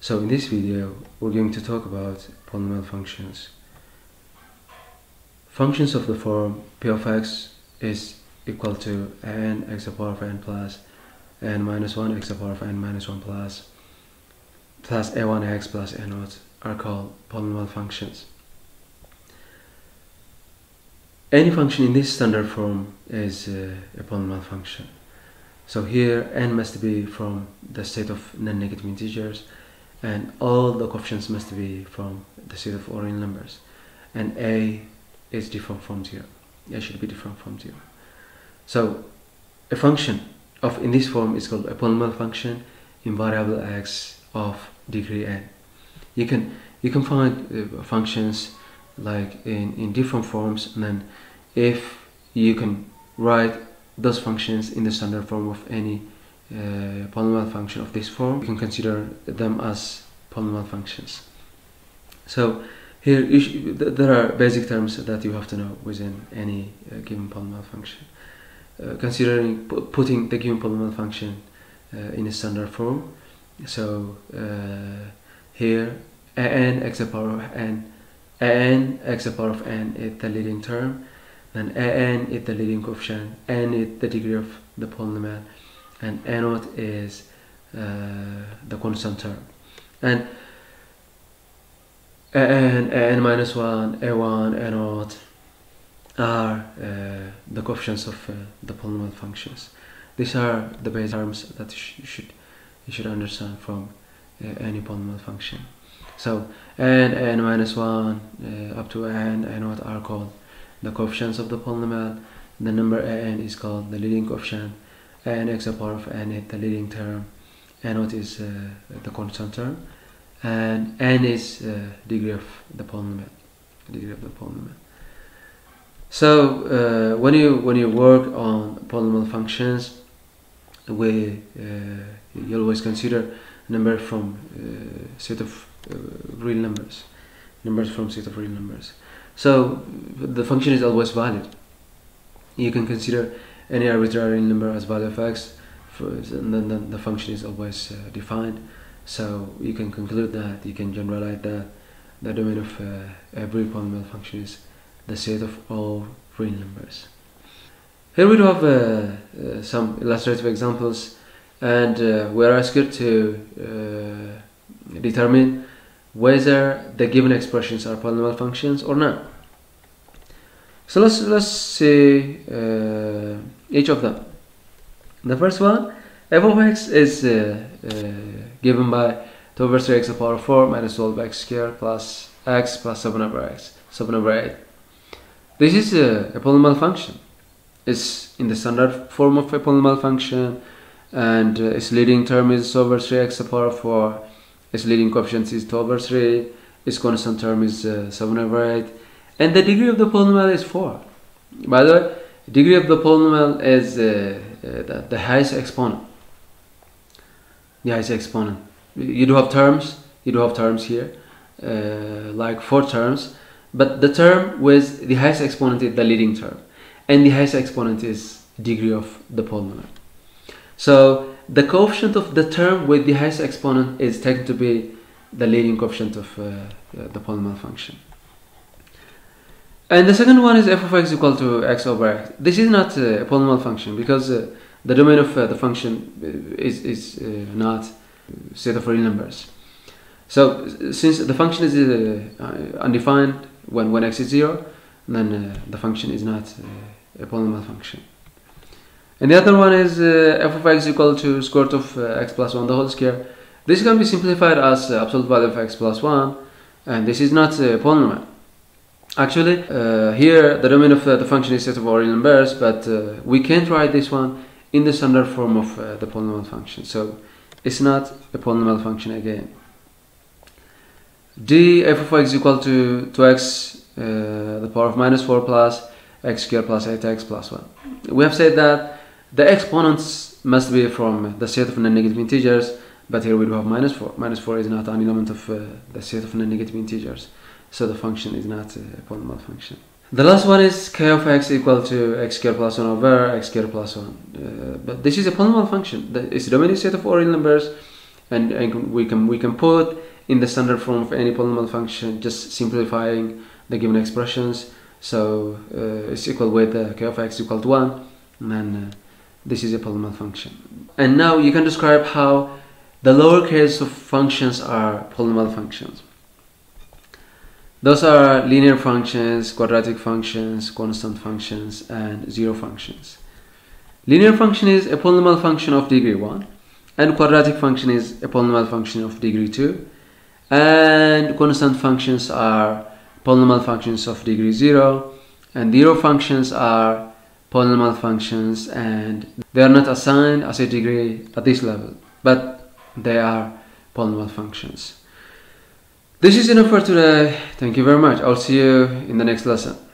So in this video we're going to talk about polynomial functions. Functions of the form p of x is equal to n x to the power of n plus n minus 1 x to the power of n minus 1 plus plus a1x plus a0 are called polynomial functions. Any function in this standard form is uh, a polynomial function. So here n must be from the set of non-negative integers and all the coefficients must be from the set of ordinary numbers and a is different from 0. a should be different from 0. So a function of in this form is called a polynomial function in variable x of degree n. You can you can find uh, functions like in, in different forms and then if you can write those functions in the standard form of any uh, polynomial function of this form, you can consider them as polynomial functions. So here there are basic terms that you have to know within any uh, given polynomial function. Uh, considering putting the given polynomial function uh, in a standard form, so uh, here an x to the power of n, an x to the power of n is the leading term, then an is the leading coefficient, n is the degree of the polynomial, and a naught is uh, the constant term. And an, n minus 1, a1, a naught are uh, the coefficients of uh, the polynomial functions. These are the base terms that you, sh you should you should understand from uh, any polynomial function. So n, n minus 1 uh, up to n, a naught are called the coefficients of the polynomial. The number n is called the leading coefficient. n x to the power of n is the leading term. A naught is uh, the constant term. And n is uh, degree of the polynomial. Degree of the polynomial. So uh, when you when you work on polynomial functions, we uh, you always consider number from uh, set of uh, real numbers, numbers from set of real numbers. So the function is always valid. You can consider any arbitrary number as value of x, and then the, the, function is always uh, defined. So you can conclude that, you can generalize that the domain of uh, every polynomial function is the set of all real numbers. Here we do have uh, uh, some illustrative examples and uh, we are asked to uh, determine whether the given expressions are polynomial functions or not. So let's let's see each of them. The first one, f of x is uh, uh, given by 2 over 3 x to the power 4 minus 12 x squared plus x plus 7 over x, 7 over 8. This is a, a polynomial function. It's in the standard form of a polynomial function and uh, its leading term is over 3x to the power 4 its leading coefficient is 2 over 3 its constant term is uh, 7 over 8 and the degree of the polynomial is 4 by the way degree of the polynomial is uh, uh, the, highest exponent. The highest exponent. You do have terms. You do have terms here uh, like four terms but the term with the highest exponent is the leading term and the highest exponent is degree of the polynomial. So the coefficient of the term with the highest exponent is taken to be the leading coefficient of uh, the polynomial function. And the second one is f of x equal to x over x. This is not uh, a polynomial function because uh, the domain of uh, the function uh, is, is not set of real numbers. So since the function is undefined when, when x is 0, then the function is not a polynomial function. And the other one is uh, f of x equal to square root of uh, x plus 1 the whole square. This can be simplified as uh, absolute value of x plus 1 and this is not a polynomial. Actually, uh, here the domain of uh, the function is set of ordinary numbers but uh, we can't write this one in the standard form of the polynomial function. So it's not a polynomial function again. d f of x equal to 2x the power of minus 4 plus x squared plus 8x plus 1. We have said that the exponents must be from the set of non-negative integers, but here we do have minus 4. Minus 4 is not an element of uh, the set of non-negative integers, so the function is not a polynomial function. The last one is k of x equal to x squared plus 1 over x squared plus 1. Uh, but this is a polynomial function. Its domain is set of real numbers, and, and we can we can put in the standard form of any polynomial function just simplifying the given expressions so uh, it's equal with uh, k of x equal to 1 and uh, this is a polynomial function and now you can describe how the lower case of functions are polynomial functions those are linear functions quadratic functions constant functions and zero functions. Linear function is a polynomial function of degree 1 and quadratic function is a polynomial function of degree 2 and constant functions are polynomial functions of degree 0 and zero functions are polynomial functions and they are not assigned as a degree at this level but they are polynomial functions this is enough for today. Thank you very much. I'll see you in the next lesson